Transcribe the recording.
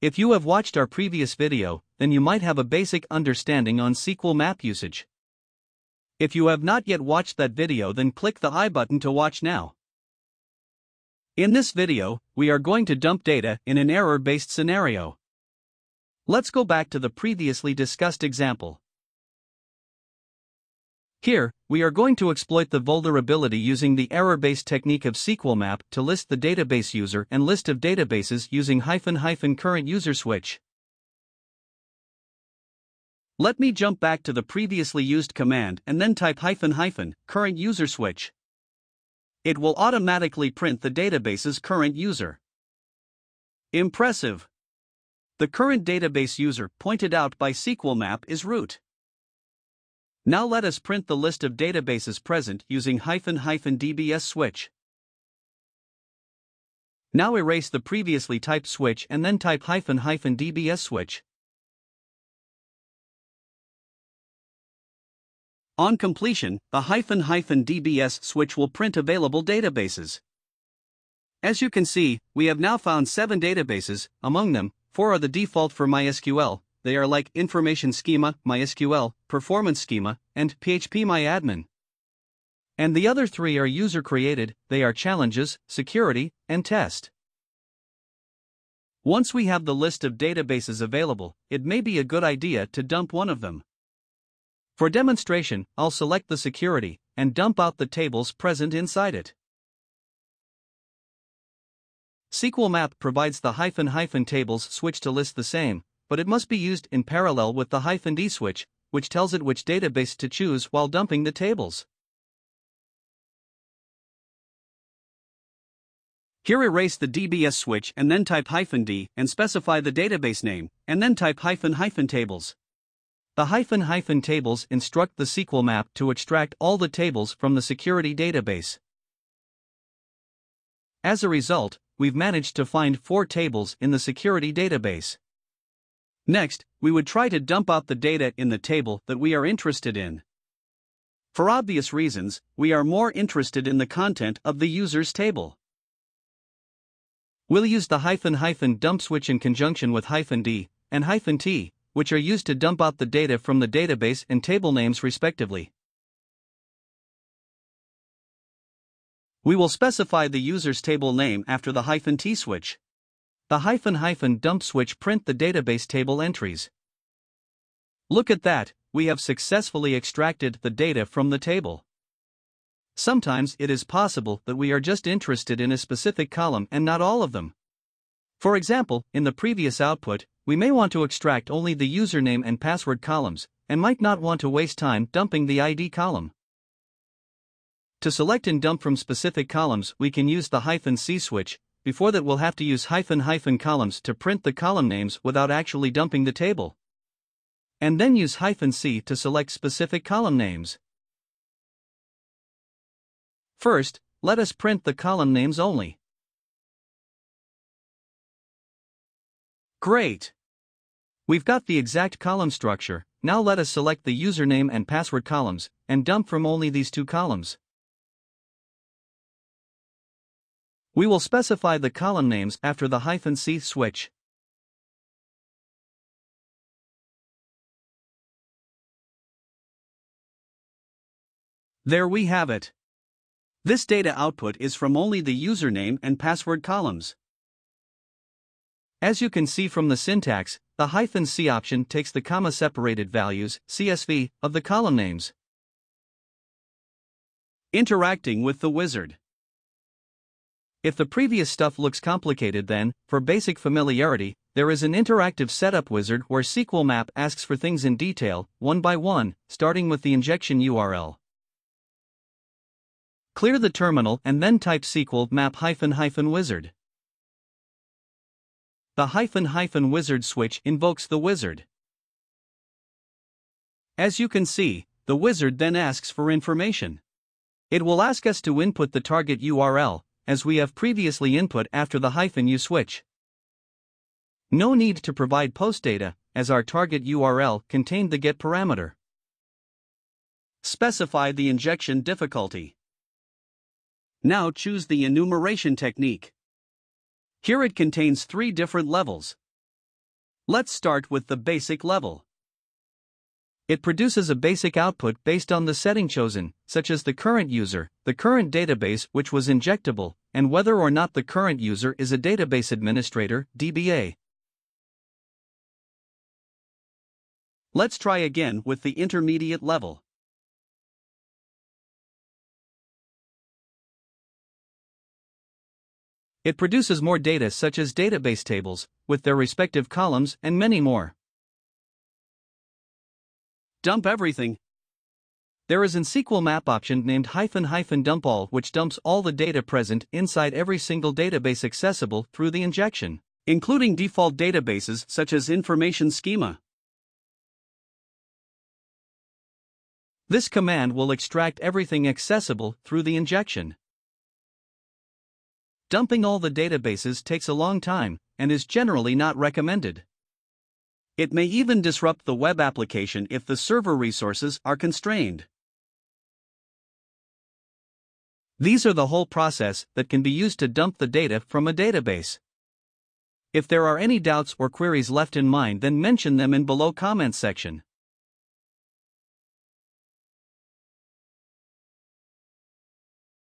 If you have watched our previous video, then you might have a basic understanding on SQL map usage. If you have not yet watched that video then click the I button to watch now. In this video, we are going to dump data in an error-based scenario. Let's go back to the previously discussed example. Here, we are going to exploit the vulnerability using the error-based technique of SQL map to list the database user and list of databases using hyphen hyphen current user switch. Let me jump back to the previously used command and then type hyphen hyphen current user switch. It will automatically print the database's current user. Impressive! The current database user pointed out by SQL map is root. Now let us print the list of databases present using hyphen hyphen dbs switch. Now erase the previously typed switch and then type hyphen hyphen dbs switch. On completion, the hyphen hyphen dbs switch will print available databases. As you can see, we have now found 7 databases, among them, 4 are the default for MySQL, they are like Information Schema, MySQL, Performance Schema, and phpMyAdmin. And the other three are user created, they are Challenges, Security, and Test. Once we have the list of databases available, it may be a good idea to dump one of them. For demonstration, I'll select the security and dump out the tables present inside it. SQL Map provides the hyphen hyphen tables switch to list the same, but it must be used in parallel with the hyphen D switch, which tells it which database to choose while dumping the tables. Here erase the DBS switch and then type hyphen D and specify the database name, and then type hyphen hyphen tables. The hyphen hyphen tables instruct the SQL map to extract all the tables from the security database. As a result, we've managed to find four tables in the security database. Next, we would try to dump out the data in the table that we are interested in. For obvious reasons, we are more interested in the content of the user's table. We'll use the hyphen hyphen dump switch in conjunction with hyphen d and hyphen t, which are used to dump out the data from the database and table names respectively. We will specify the user's table name after the hyphen t switch the hyphen hyphen dump switch print the database table entries. Look at that, we have successfully extracted the data from the table. Sometimes it is possible that we are just interested in a specific column and not all of them. For example, in the previous output, we may want to extract only the username and password columns, and might not want to waste time dumping the ID column. To select and dump from specific columns, we can use the hyphen C switch, before that we'll have to use hyphen hyphen columns to print the column names without actually dumping the table. And then use hyphen C to select specific column names. First, let us print the column names only. Great! We've got the exact column structure, now let us select the username and password columns, and dump from only these two columns. We will specify the column names after the hyphen C switch. There we have it. This data output is from only the username and password columns. As you can see from the syntax, the hyphen C option takes the comma separated values, CSV, of the column names. Interacting with the wizard. If the previous stuff looks complicated then, for basic familiarity, there is an interactive setup wizard where SQL Map asks for things in detail, one by one, starting with the injection URL. Clear the terminal and then type SQL map hyphen hyphen wizard. The hyphen hyphen wizard switch invokes the wizard. As you can see, the wizard then asks for information. It will ask us to input the target URL, as we have previously input after the hyphen u switch. No need to provide post data, as our target URL contained the get parameter. Specify the injection difficulty. Now choose the enumeration technique. Here it contains three different levels. Let's start with the basic level. It produces a basic output based on the setting chosen, such as the current user, the current database which was injectable, and whether or not the current user is a database administrator, DBA. Let's try again with the intermediate level. It produces more data such as database tables, with their respective columns and many more. Dump everything. There is an SQL map option named hyphen hyphen dump all which dumps all the data present inside every single database accessible through the injection, including default databases such as information schema. This command will extract everything accessible through the injection. Dumping all the databases takes a long time and is generally not recommended. It may even disrupt the web application if the server resources are constrained. These are the whole process that can be used to dump the data from a database. If there are any doubts or queries left in mind then mention them in below comments section.